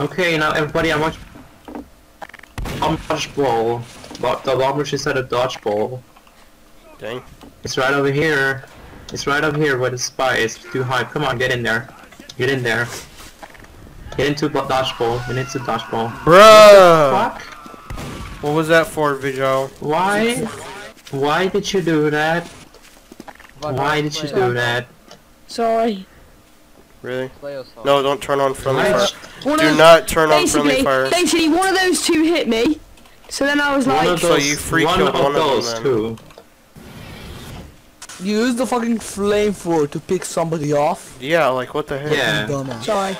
Okay, now everybody, I want dodgeball. But the bomber she said a dodgeball. Dang. It's right over here. It's right over here where the spy is. Too high. Come on, get in there. Get in there. Get into the dodgeball. Get into dodgeball. Bruh! Fuck. What was that for, Vigil? Why? Why did you do that? Why did you do that? Sorry. Really? No, don't turn on friendly fire. Do not turn on friendly fire. basically, one of those two hit me. So then I was One like, of So you free one killed of one of them those then. two. Use the fucking flamethrower to pick somebody off. Yeah, like what the heck? Yeah. Dumbass. sorry.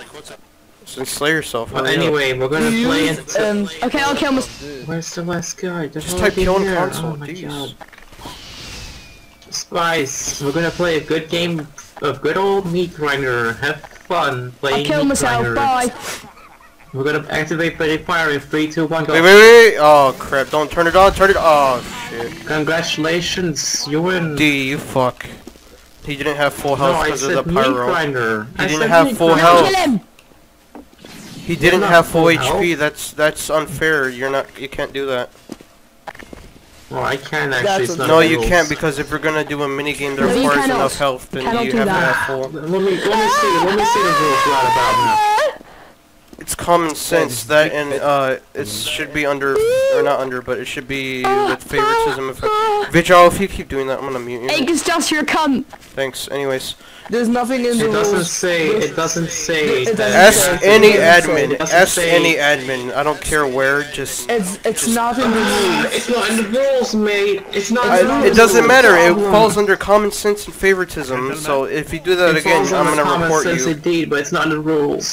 So slay yourself. But hurry up. anyway, we're gonna play Use into... and Okay, I'll kill myself. Where's the last guy? They're Just type kill on here. console, Oh my jeez. god. Spice, we're gonna play a good game of good old meat grinder. Have fun I'll playing kill meat myself. grinder. Bye. We're gonna activate friendly fire in 3, 2, 1, go. Wait, wait, wait! Oh crap! Don't turn it on. Turn it. Oh shit. Congratulations, you win. D, you fuck. He didn't have full health because said of the meat pyro. grinder. He I didn't said have meat full grinder. Health. kill him. He didn't not have full full HP. health. That's that's unfair. You're not. You can't do that. Well, I can't actually. It's not No, you rules. can't because if you're gonna do a mini game that No, requires enough health, then you have that. to have full. Let me let me see let me see the rules right about now. It's common sense that and uh it should be under or not under, but it should be with favoritism effect. Vigil, if you keep doing that, I'm gonna mute you. Egg is just your cunt. Thanks. Anyways, there's nothing in the It doesn't rules. say. It doesn't say It that. doesn't ask say- any it doesn't say- admin. it doesn't Ask say- any admin. I don't care where. Just It's it's not in the rules. It's not in the rules, mate. It's not. in the I, rules. it doesn't matter. It falls under common sense and favoritism. So if you do that It again, I'm gonna common report sense you. indeed, but it's not in the rules.